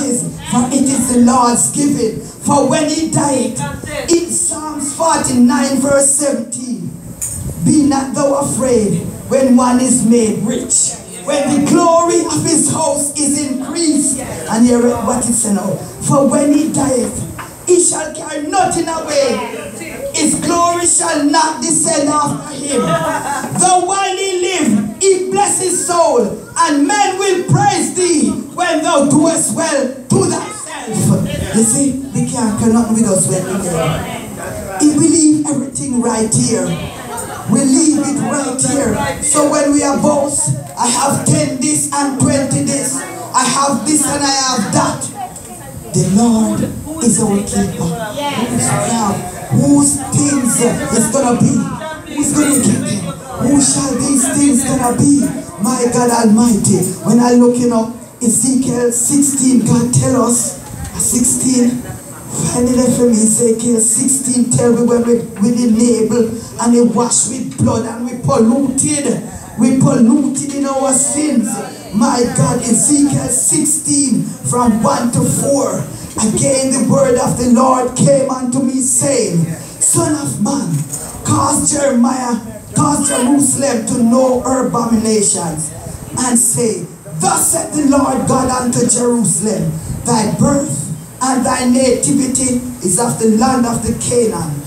wages, for it is the Lord's giving. For when he died, in Psalms 49, verse 17, be not thou afraid when one is made rich. When the glory of his house is increased. And hear what it says now. For when he dieth, he shall carry nothing away. His glory shall not descend after him. Though while he live, he bless his soul, and men will praise thee when thou doest well to thyself. You see, we can't cannot with us when we live. He believe everything right here. We leave it right here. So when we are both, I have 10 this and 20 this. I have this and I have that. The Lord is our keeper. Have? Whose things is gonna be? Who's gonna get them? Who shall these things gonna be? My God Almighty. When I look, looking up Ezekiel 16, God tell us uh, 16 Finally, from Ezekiel 16, tell me when we, we enable and we wash with blood and we polluted. We polluted in our sins. My God, Ezekiel 16, from 1 to 4. Again, the word of the Lord came unto me, saying, Son of man, cause Jeremiah, cause Jerusalem to know her abominations, and say, Thus saith the Lord God unto Jerusalem, Thy birth and thy nativity is of the land of the Canaan.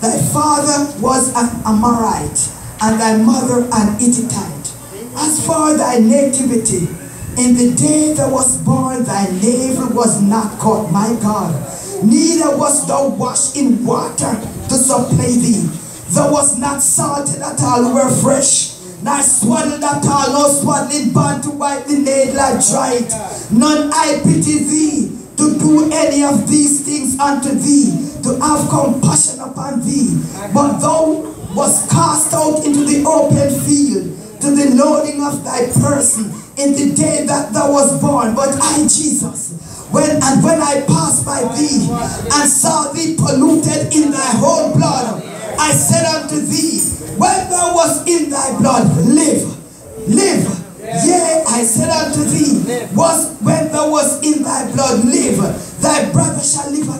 Thy father was an Amorite, and thy mother an Hittite. As for thy nativity, in the day thou was born, thy navel was not cut, my God. Neither was thou washed in water to supply thee. Thou was not salted at all, were fresh. Nor swaddled at all, no swaddling band to wipe the nail like dried. None I pity thee to do any of these things unto thee, to have compassion upon thee. But thou was cast out into the open field, to the loading of thy person in the day that thou was born. But I, Jesus, when and when I passed by thee and saw thee polluted in thy whole blood, I said unto thee, when thou was in thy blood, live, live. Yea, I said unto thee, was when thou was in thy blood, live. Thy brother shall live.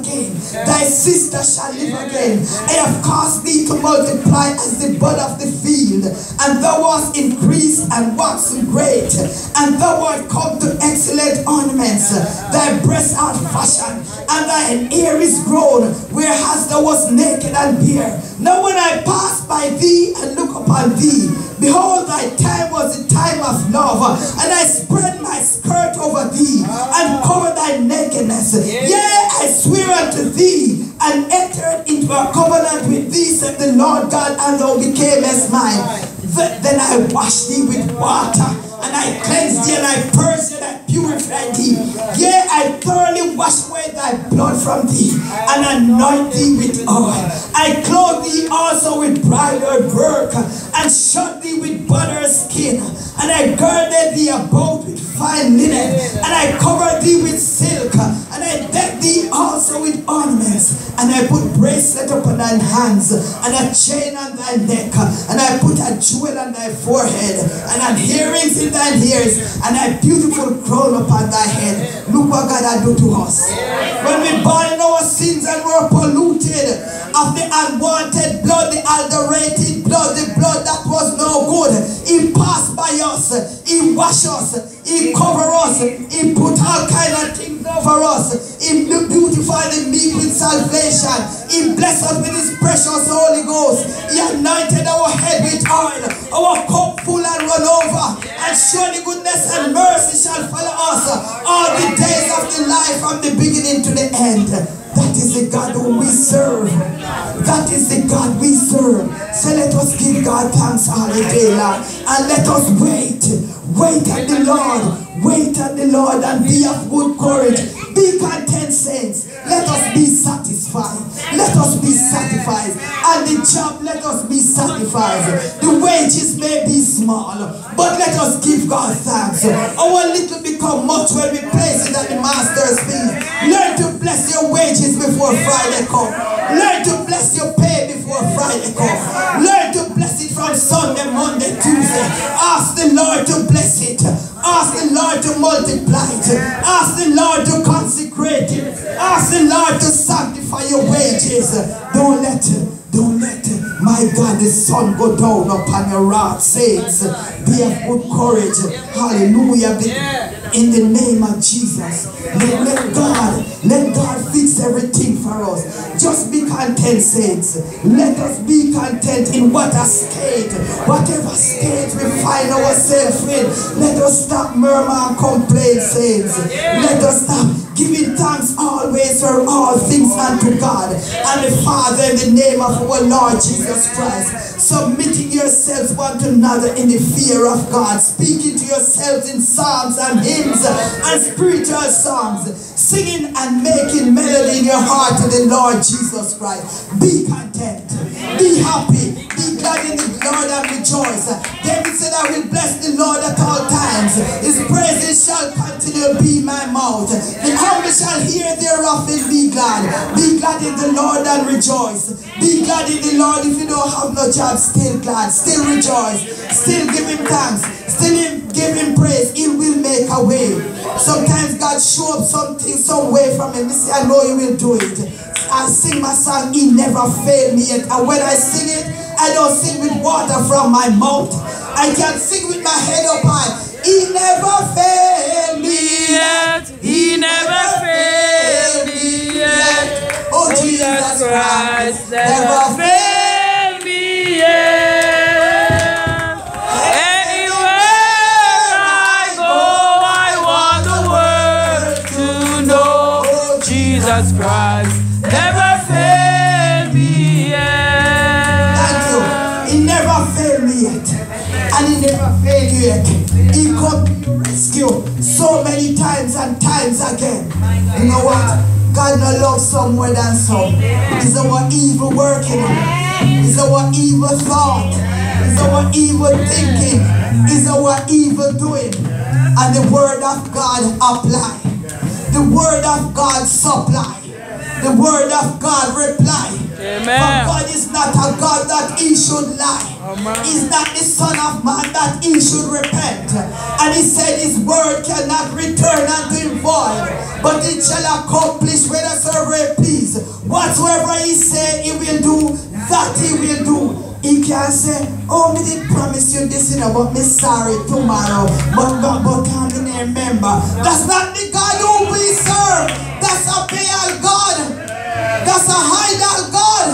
Thy sister shall live again. I have caused thee to multiply as the bud of the field. And thou wast increased and waxen great. And thou art come to excellent ornaments. Thy breasts are fashioned, and thine hair is grown, whereas thou was naked and bare. Now when I pass by thee and look upon thee, behold, thy time was the time of love, and I spread my skirt over thee and cover thy nakedness. Yea, I swear unto thee and entered into a covenant with thee, said the Lord God, and thou becamest mine. Then I washed thee with water and I cleansed thee and I purge thee purify thee. Yea, I thoroughly wash away thy blood from thee and anoint thee with oil. I clothe thee also with bridal work and shut thee with butter skin and I girded thee about with fine linen and I covered thee with silk and I decked thee also with ornaments and I put bracelet upon thine hands and a chain on thy neck and I put a jewel on thy forehead and an earrings in thine ears and a beautiful crown upon thy head. Look what God had do to us. When we born in our sins and were polluted of the unwanted blood, the adulterated blood, the blood that was no good. He passed by us. He washed us. He covered us. He put all kind of things over us. He beautified the meek with salvation. He blessed us with his precious Holy Ghost. He anointed our head with oil. Our cup full and run over. And surely goodness and mercy shall follow us all the days of the life from the beginning to the end. Is the God who we serve. That is the God we serve. So let us give God thanks all the day long. And let us wait. Wait at the Lord. Wait at the Lord and be of good courage. Be content, saints. Let us be satisfied. Let us be satisfied. And the job, let us be satisfied. The wages may be small, but let us give God thanks. Our little become much when we place it at the master's feet bless your wages before Friday comes. Learn to bless your pay before Friday comes. Learn to bless it from Sunday, Monday, Tuesday. Ask the Lord to bless it. Ask the Lord to multiply it. Ask the Lord to consecrate it. Ask the Lord to sanctify your wages. Don't let don't let my God the sun go down upon your wrath, saints. Be of good courage. Hallelujah. Be in the name of Jesus. Let, let God, let God fix everything for us. Just be content, saints. Let us be content in what a state, whatever state we find ourselves in. Let us stop murmur and complain, saints. Let us stop giving thanks always for all things unto God and the Father in the name of our Lord Jesus Christ. Submitting yourselves one to another in the fear of God. Speaking to yourselves in psalms and hymns and spiritual songs, singing and making melody in your heart to the Lord Jesus Christ. Be content, be happy, be glad in the Lord and rejoice. David said, I will bless the Lord at all times. His praises shall continue be my mouth. The humble shall hear thereof and be glad. Be glad in the Lord and rejoice. Be glad in the Lord if you don't have no job, still glad, still rejoice, still give him thanks, still give him praise. He will make a way. Sometimes God show up something, some way from him. Say, I know he will do it. I sing my song, he never failed me yet. And when I sing it, I don't sing with water from my mouth. I can sing with my head up high. He never failed me yet. He never failed me yet. Oh, oh Jesus Christ never failed times again. You know what? God no love some more than some. It's our evil working. It's our evil thought. It's our evil thinking. It's our evil doing. And the word of God apply. The word of God supply. The word of God reply. Amen. For God is not a God that he should lie. He's not the son of man that he should repent. And he said his word cannot return unto him void, but it shall accomplish whethersoever it please. Whatsoever he said he will do, that he will do. He can say, oh, me did promise you this, you know, but me sorry tomorrow. But, but, but didn't remember. That's not the God who we serve. That's a Baal God. That's a idol God.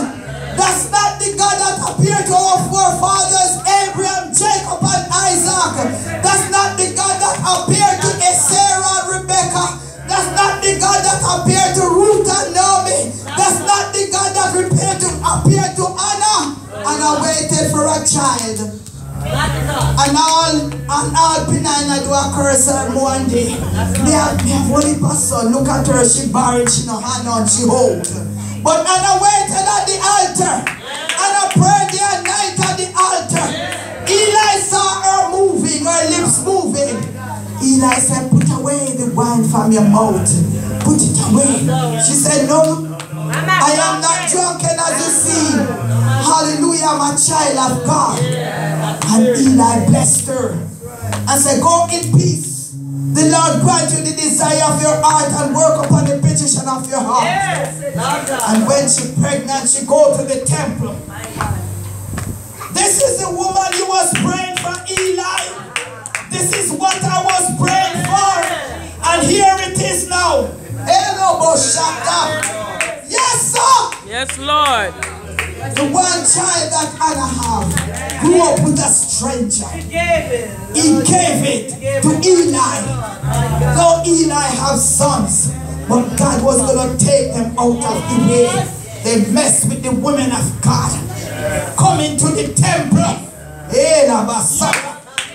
That's not the God that appeared to our forefathers, Abraham, Jacob, and Isaac. That's not the God that appeared to Sarah and Rebecca. That's not the God that appeared to Ruth and Naomi. That's not the God that appeared to appear to Anna and I waited for a child. And all and all Peninnah do a curse her one day. Me have me have only person. Look at her, she barren, she no hand on, she hold. But I waited at the altar. Anna prayed the night at the altar. Eli saw her moving, her lips moving. Eli said, put away the wine from your mouth. Put it away. She said, no, I am not drunken as you see. Hallelujah, I'm a child of God. And Eli blessed her and said, Go in peace. The Lord grant you the desire of your heart and work upon the petition of your heart. Yes. And when she pregnant, she go to the temple. This is the woman you was praying for, Eli. This is what I was praying for. And here it is now. Hello, Boshata. Yes, sir. Yes, Lord. The one child that Anna have grew up with a stranger. He gave it to Eli. Though Eli have sons, but God was going to take them out of the way. They messed with the women of God. Coming to the temple.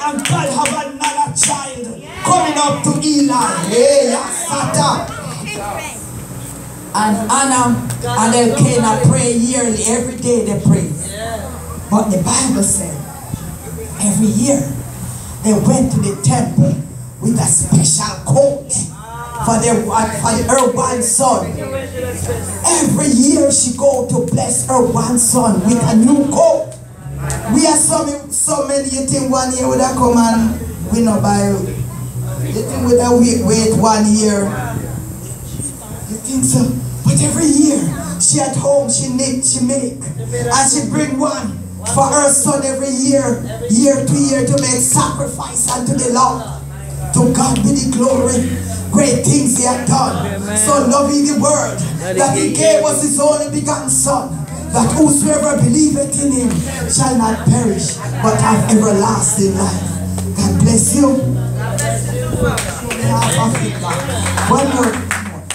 And God have another child coming up to Eli. And Anna and Elkanah pray yearly. Every day they pray. But the Bible said every year they went to the temple with a special coat for their for the, her one son. Every year she go to bless her one son with a new coat. We are so, so many, you think one year would have come and we not buy you think would wait, wait one year? You think so? But every year She at home, she knit, she make. And she bring one for her son every year, year to year, to make sacrifice unto the Lord. To God be the glory. Great things he had done. So loving the word that he gave us his only begotten son. That whosoever believeth in him shall not perish, but have everlasting life. God bless you. One more.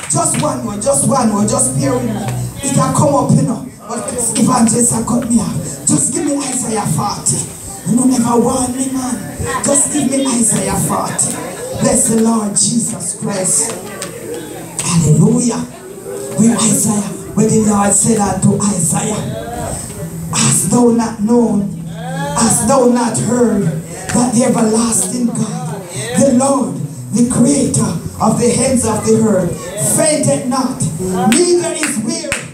Just one more, just one more, just bear with me. It can come up, you know. Evangelist cut me. Just give me Isaiah 40. You know, never warn me, man. Just give me Isaiah 40. Bless the Lord Jesus Christ. Hallelujah. Where Isaiah, where the Lord said unto Isaiah, Hast thou not known, hast thou not heard that the everlasting God, the Lord, the creator of the heads of the earth, fainted not, neither is weary.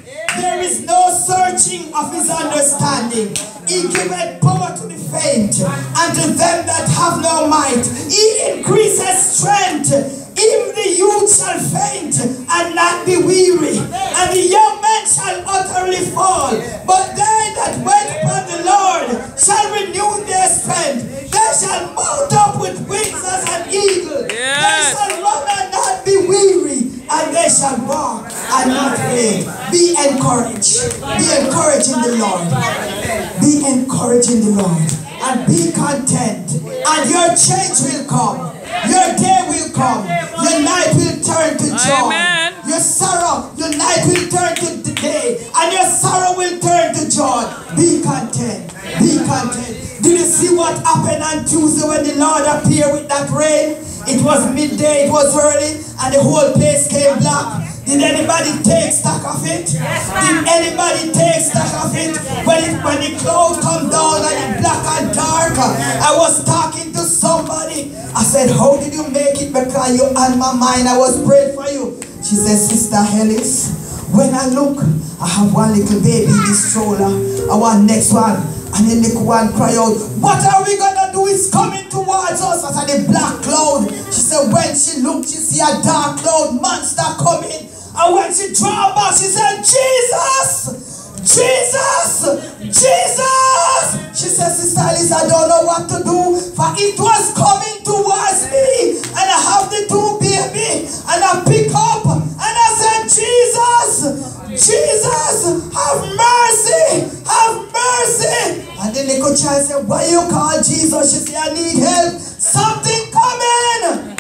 There is no searching of his understanding. He giveth power to the faint, and to them that have no might. He increases strength. Even the youth shall faint and not be weary, and the young men shall utterly fall. But they that wait upon the Lord shall renew their strength. They shall mount up with wings as an eagle. They Yes. shall run and not be weary, and they shall walk and not faint. Be encouraged. Be encouraged in the Lord. Be encouraged in the Lord. And be content. And your change will come. Your day will come. Your night will turn to joy. Your sorrow, your night will turn to day. And your sorrow will turn to joy. Be content. Be content. Did you see what happened on Tuesday when the Lord appeared with that rain? It was midday, it was early, and the whole place came black. Did anybody take stock of it? Did anybody take stock of it? When it when the cloud come down and it black and dark, I was talking to somebody. I said, How did you make it? Because you on my mind. I was praying for you. She said, Sister Ellis, when I look, I have one little baby in the stroller. I want next one. And the little one cry out, What are we gonna do? It's coming towards us. Said, The black cloud. She said, When she looked, she see a dark cloud monster coming. And when she draw back, she said, Jesus! Jesus! Jesus! She said, Sister Ellis, I don't know what to do. For it was coming towards Jesus? She said, I need help. Something coming!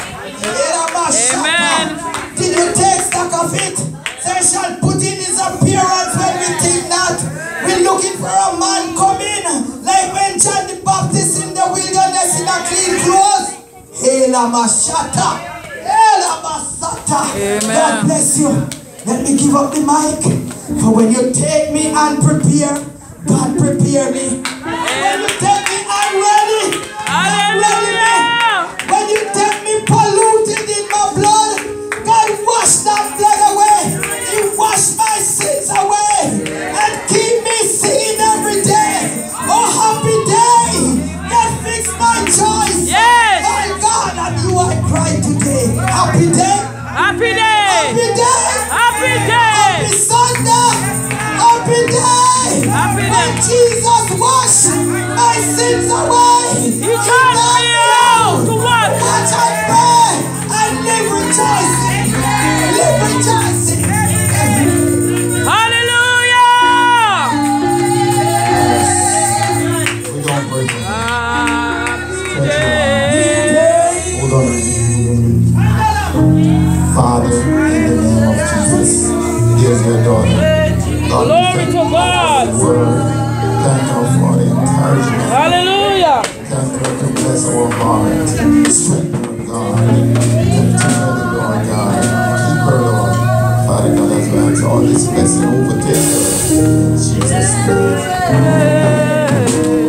Amen. Did you take stock of it? They shall put in his appearance when we think not. We're looking for a man coming, like when John the Baptist in the wilderness in a clean clothes. Hela Mashata. Hela Masata. Amen. God bless you. Let me give up the mic. For when you take me and prepare, God prepare me. When you take Hallelujah. When you take me polluted in my blood, God wash that blood away. He my sins away and keep me singing every day. Oh, happy day that fix my choice. Yes. My God, and you I cry today. Happy day. Happy day. Happy day. Happy Happy. Sunday. Happy day. Happy When. Jesus wash my sins away. He called me out to what? Watch I pray and live rejoicing. Live rejoicing. Hallelujah. We're gonna pray for Happy day. Hold on a minute. Father, in the name of Jesus, here's your daughter. Lord, we Glory thank to you for God. Bless our heart. Strengthen God. Continue to Lord God. Keep her, Lord. Father God, as we ask all this blessing overtake her. In Jesus' name.